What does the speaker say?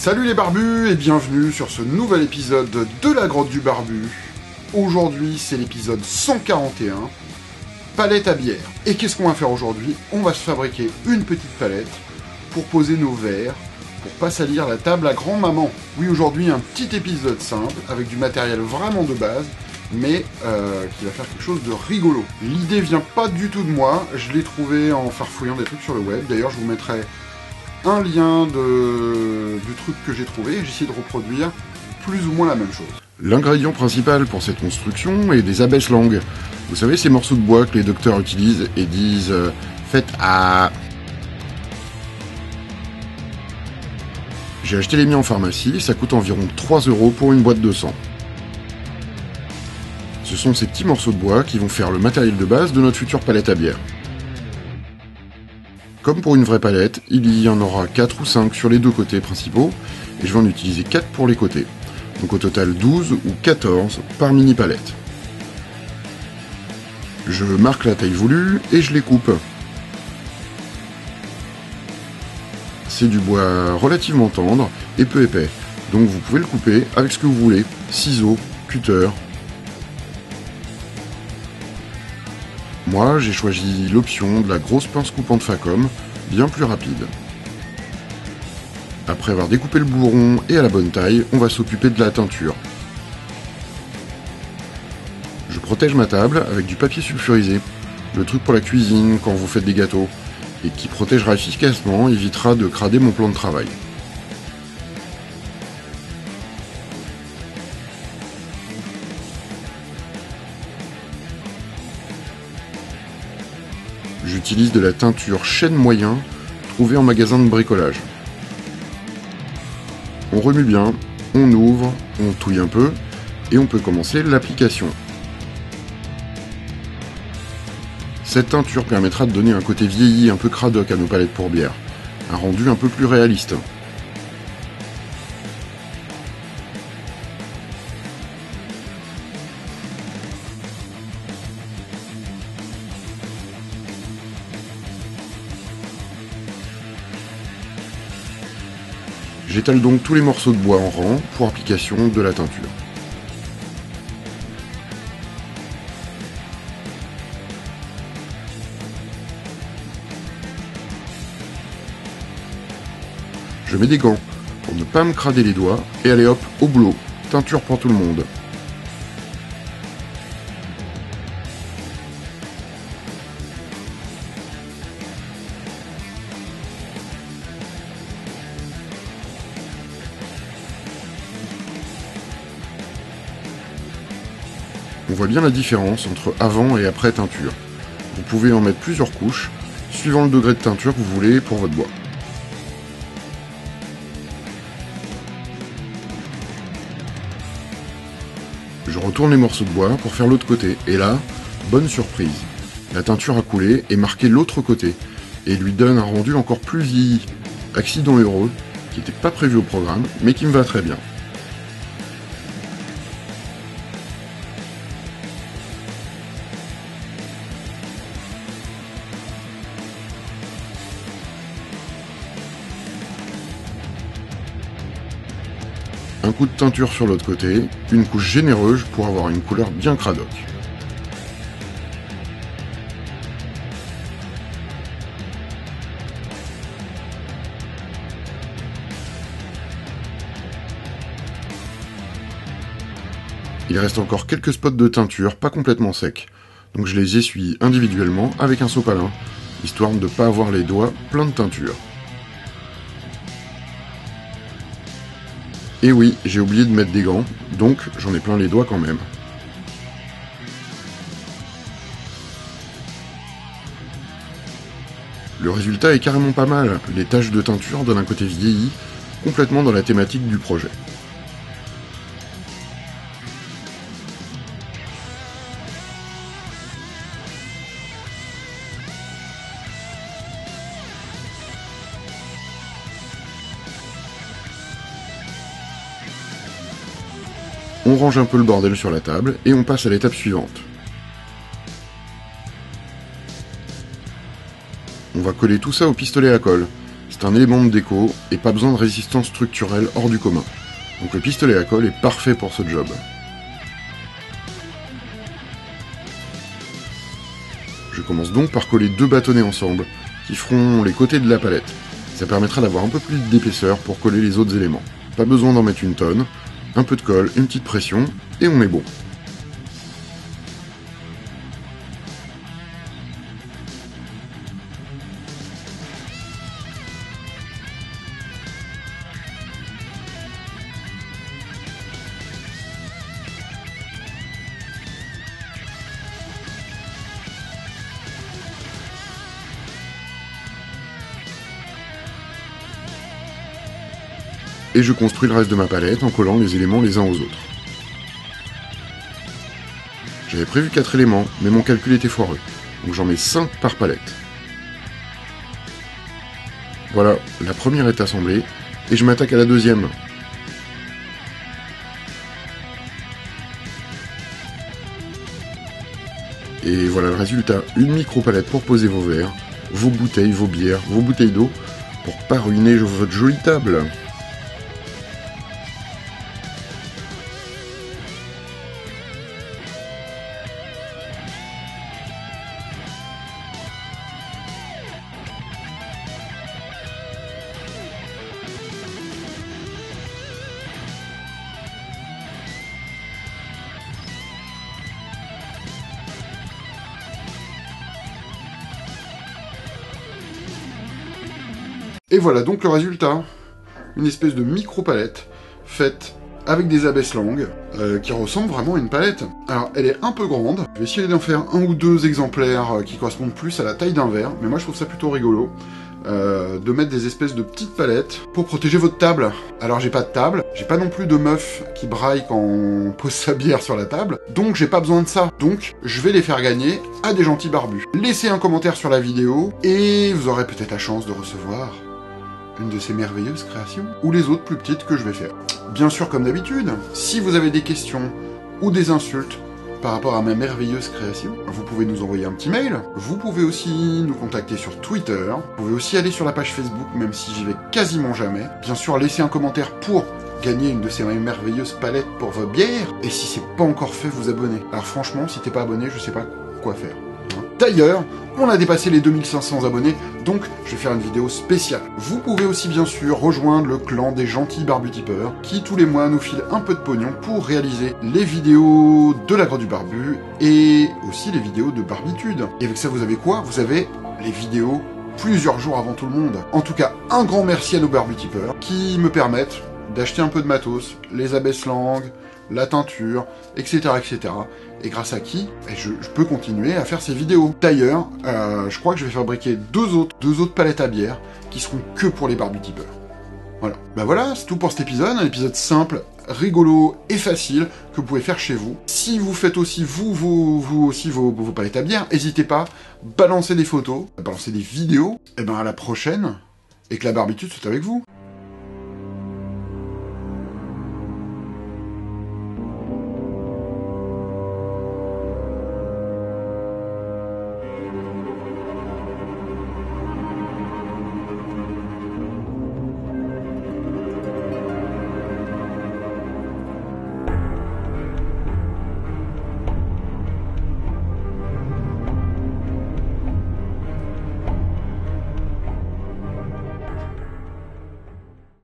Salut les barbus et bienvenue sur ce nouvel épisode de la grotte du barbu. Aujourd'hui c'est l'épisode 141, palette à bière. Et qu'est-ce qu'on va faire aujourd'hui? On va se fabriquer une petite palette pour poser nos verres, pour pas salir la table à grand-maman. Oui aujourd'hui un petit épisode simple avec du matériel vraiment de base mais euh, qui va faire quelque chose de rigolo. L'idée vient pas du tout de moi, je l'ai trouvé en farfouillant des trucs sur le web. D'ailleurs, je vous mettrai un lien de, du truc que j'ai trouvé. J'ai essayé de reproduire plus ou moins la même chose. L'ingrédient principal pour cette construction est des abaisse langues. Vous savez, ces morceaux de bois que les docteurs utilisent et disent euh, Faites à. J'ai acheté les miens en pharmacie, ça coûte environ 3 euros pour une boîte de sang. Ce sont ces petits morceaux de bois qui vont faire le matériel de base de notre future palette à bière. Comme pour une vraie palette, il y en aura 4 ou 5 sur les deux côtés principaux, et je vais en utiliser 4 pour les côtés. Donc au total 12 ou 14 par mini palette. Je marque la taille voulue et je les coupe. C'est du bois relativement tendre et peu épais, donc vous pouvez le couper avec ce que vous voulez, ciseaux, cutter, Moi, j'ai choisi l'option de la grosse pince coupante Facom, bien plus rapide. Après avoir découpé le bourron et à la bonne taille, on va s'occuper de la teinture. Je protège ma table avec du papier sulfurisé, le truc pour la cuisine quand vous faites des gâteaux, et qui protégera efficacement, évitera de crader mon plan de travail. J'utilise de la teinture chêne moyen trouvée en magasin de bricolage. On remue bien, on ouvre, on touille un peu et on peut commencer l'application. Cette teinture permettra de donner un côté vieilli un peu cradoc à nos palettes pour bière, un rendu un peu plus réaliste. J'étale donc tous les morceaux de bois en rang pour application de la teinture. Je mets des gants pour ne pas me crader les doigts et allez hop, au boulot, teinture pour tout le monde. On voit bien la différence entre avant et après teinture. Vous pouvez en mettre plusieurs couches, suivant le degré de teinture que vous voulez pour votre bois. Je retourne les morceaux de bois pour faire l'autre côté, et là, bonne surprise. La teinture a coulé et marqué l'autre côté, et lui donne un rendu encore plus vieilli. Accident heureux, qui n'était pas prévu au programme, mais qui me va très bien. Un coup de teinture sur l'autre côté, une couche généreuse pour avoir une couleur bien cradoc. Il reste encore quelques spots de teinture pas complètement secs, donc je les essuie individuellement avec un sopalin, histoire de ne pas avoir les doigts pleins de teinture. Et oui, j'ai oublié de mettre des gants, donc j'en ai plein les doigts quand même. Le résultat est carrément pas mal, les taches de teinture donnent un côté vieilli, complètement dans la thématique du projet. On range un peu le bordel sur la table et on passe à l'étape suivante. On va coller tout ça au pistolet à colle. C'est un élément de déco et pas besoin de résistance structurelle hors du commun. Donc le pistolet à colle est parfait pour ce job. Je commence donc par coller deux bâtonnets ensemble, qui feront les côtés de la palette. Ça permettra d'avoir un peu plus d'épaisseur pour coller les autres éléments. Pas besoin d'en mettre une tonne, un peu de colle, une petite pression, et on est bon. Et je construis le reste de ma palette en collant les éléments les uns aux autres. J'avais prévu 4 éléments, mais mon calcul était foireux, donc j'en mets 5 par palette. Voilà, la première est assemblée, et je m'attaque à la deuxième. Et voilà le résultat, une micro-palette pour poser vos verres, vos bouteilles, vos bières, vos bouteilles d'eau, pour pas ruiner votre jolie table. Et voilà donc le résultat. Une espèce de micro-palette faite avec des abaisse langues euh, qui ressemble vraiment à une palette. Alors elle est un peu grande, je vais essayer d'en faire un ou deux exemplaires euh, qui correspondent plus à la taille d'un verre, mais moi je trouve ça plutôt rigolo. Euh, de mettre des espèces de petites palettes pour protéger votre table. Alors j'ai pas de table, j'ai pas non plus de meuf qui braille quand on pose sa bière sur la table, donc j'ai pas besoin de ça. Donc je vais les faire gagner à des gentils barbus. Laissez un commentaire sur la vidéo et vous aurez peut-être la chance de recevoir une de ces merveilleuses créations, ou les autres plus petites que je vais faire. Bien sûr, comme d'habitude, si vous avez des questions ou des insultes par rapport à ma merveilleuse création, vous pouvez nous envoyer un petit mail. Vous pouvez aussi nous contacter sur Twitter. Vous pouvez aussi aller sur la page Facebook, même si j'y vais quasiment jamais. Bien sûr, laissez un commentaire pour gagner une de ces merveilleuses palettes pour votre bière. Et si c'est pas encore fait, vous abonner. Alors franchement, si t'es pas abonné, je sais pas quoi faire. D'ailleurs, on a dépassé les 2500 abonnés, donc je vais faire une vidéo spéciale. Vous pouvez aussi bien sûr rejoindre le clan des gentils barbutipeurs, qui tous les mois nous filent un peu de pognon pour réaliser les vidéos de la grotte du barbu, et aussi les vidéos de barbitude. Et avec ça, vous avez quoi? Vous avez les vidéos plusieurs jours avant tout le monde. En tout cas, un grand merci à nos barbutipeurs, qui me permettent d'acheter un peu de matos, les abaisse langues, la teinture, etc., etc. Et grâce à qui eh, je, peux continuer à faire ces vidéos. D'ailleurs, euh, je crois que je vais fabriquer deux autres, deux autres palettes à bière qui seront que pour les barbutipeurs. Voilà. Bah voilà, c'est tout pour cet épisode. Un épisode simple, rigolo et facile que vous pouvez faire chez vous. Si vous faites aussi vous, vous, vous aussi vos, vos palettes à bière, n'hésitez pas, balancez des photos, balancez des vidéos. Et ben à la prochaine et que la barbitude soit avec vous.